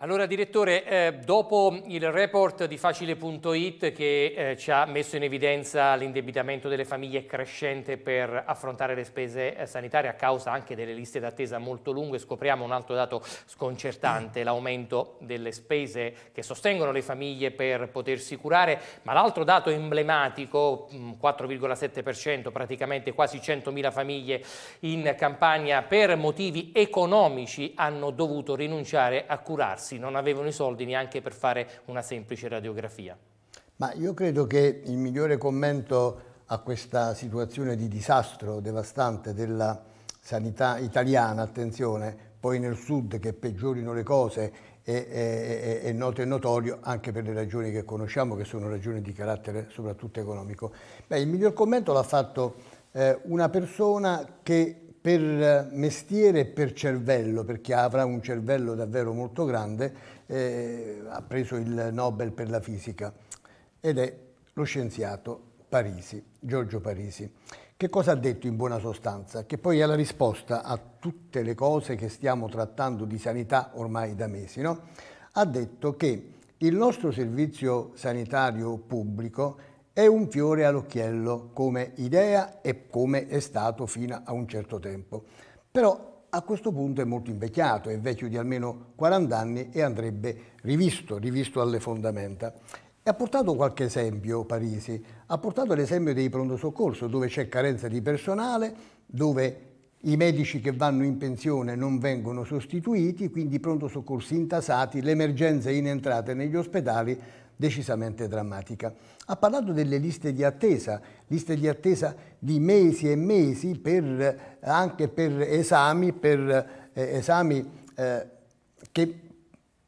Allora direttore, eh, dopo il report di Facile.it che eh, ci ha messo in evidenza l'indebitamento delle famiglie crescente per affrontare le spese eh, sanitarie a causa anche delle liste d'attesa molto lunghe, scopriamo un altro dato sconcertante, l'aumento delle spese che sostengono le famiglie per potersi curare, ma l'altro dato emblematico, 4,7%, praticamente quasi 100.000 famiglie in campagna per motivi economici hanno dovuto rinunciare a curarsi ragazzi non avevano i soldi neanche per fare una semplice radiografia. Ma io credo che il migliore commento a questa situazione di disastro devastante della sanità italiana, attenzione, poi nel sud che peggiorino le cose è, è, è, noto e notorio anche per le ragioni che conosciamo, che sono ragioni di carattere soprattutto economico. Beh, il miglior commento l'ha fatto eh, una persona che per mestiere e per cervello, perché avrà un cervello davvero molto grande, eh, ha preso il Nobel per la fisica ed è lo scienziato Parisi, Giorgio Parisi. Che cosa ha detto in buona sostanza? Che poi è la risposta a tutte le cose che stiamo trattando di sanità ormai da mesi. No? Ha detto che il nostro servizio sanitario pubblico è un fiore all'occhiello come idea e come è stato fino a un certo tempo. Però a questo punto è molto invecchiato, è vecchio di almeno 40 anni e andrebbe rivisto, rivisto alle fondamenta. E ha portato qualche esempio Parisi, ha portato l'esempio dei pronto soccorso dove c'è carenza di personale, dove i medici che vanno in pensione non vengono sostituiti, quindi i pronto soccorsi intasati, l'emergenza in entrate negli ospedali decisamente drammatica. Ha parlato delle liste di attesa, liste di attesa di mesi e mesi per, anche per esami, per, eh, esami eh, che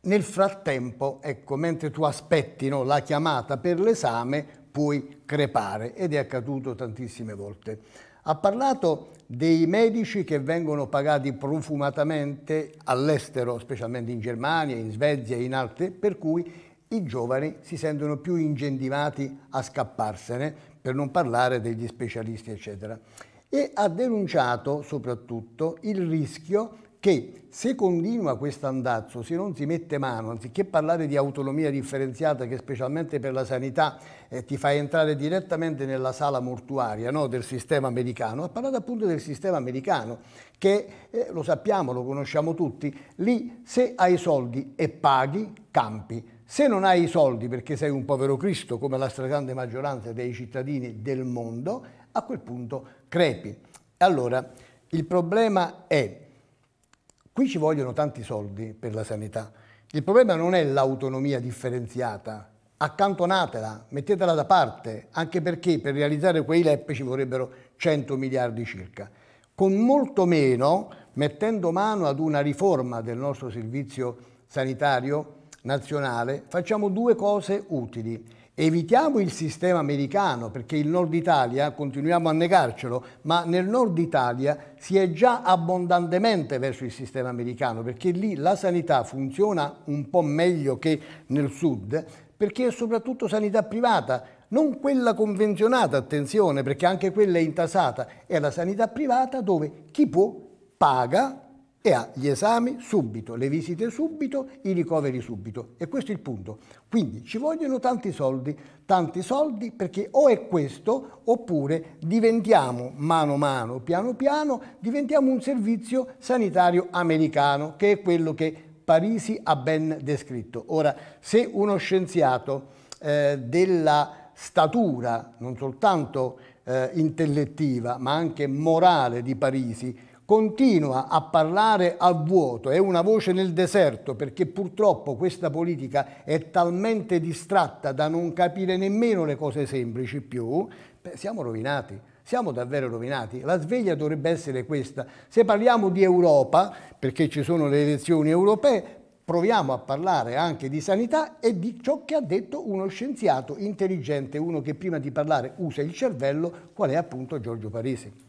nel frattempo, ecco, mentre tu aspetti no, la chiamata per l'esame, puoi crepare ed è accaduto tantissime volte. Ha parlato dei medici che vengono pagati profumatamente all'estero, specialmente in Germania, in Svezia e in altre, per cui i giovani si sentono più incentivati a scapparsene, per non parlare degli specialisti, eccetera. E ha denunciato soprattutto il rischio che se continua questo andazzo, se non si mette mano, anziché parlare di autonomia differenziata che specialmente per la sanità eh, ti fa entrare direttamente nella sala mortuaria no, del sistema americano, ha parlato appunto del sistema americano che, eh, lo sappiamo, lo conosciamo tutti, lì se hai soldi e paghi, campi, se non hai i soldi perché sei un povero Cristo, come la stragrande maggioranza dei cittadini del mondo, a quel punto crepi. Allora, il problema è, qui ci vogliono tanti soldi per la sanità, il problema non è l'autonomia differenziata, accantonatela, mettetela da parte, anche perché per realizzare quei LEP ci vorrebbero 100 miliardi circa. Con molto meno, mettendo mano ad una riforma del nostro servizio sanitario, nazionale facciamo due cose utili. Evitiamo il sistema americano perché il nord Italia, continuiamo a negarcelo, ma nel nord Italia si è già abbondantemente verso il sistema americano perché lì la sanità funziona un po' meglio che nel sud perché è soprattutto sanità privata, non quella convenzionata, attenzione, perché anche quella è intasata, è la sanità privata dove chi può paga e ha gli esami subito, le visite subito, i ricoveri subito. E questo è il punto. Quindi ci vogliono tanti soldi, tanti soldi perché o è questo oppure diventiamo mano a mano, piano piano, diventiamo un servizio sanitario americano che è quello che Parisi ha ben descritto. Ora, se uno scienziato eh, della statura, non soltanto eh, intellettiva, ma anche morale di Parisi, continua a parlare a vuoto, è una voce nel deserto perché purtroppo questa politica è talmente distratta da non capire nemmeno le cose semplici più, beh, siamo rovinati. Siamo davvero rovinati. La sveglia dovrebbe essere questa. Se parliamo di Europa, perché ci sono le elezioni europee, proviamo a parlare anche di sanità e di ciò che ha detto uno scienziato intelligente, uno che prima di parlare usa il cervello, qual è appunto Giorgio Parisi.